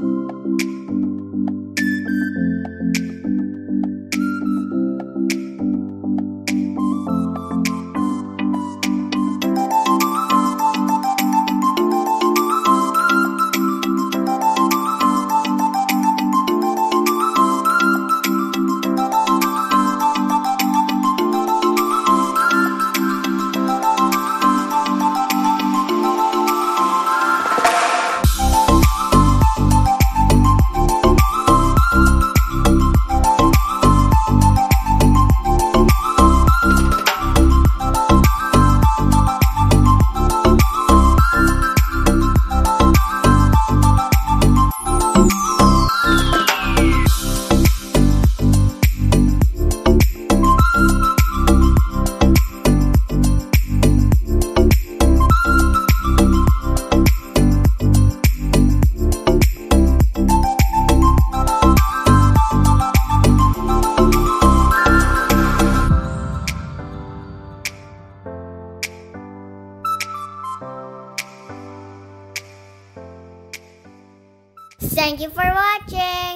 you Watching.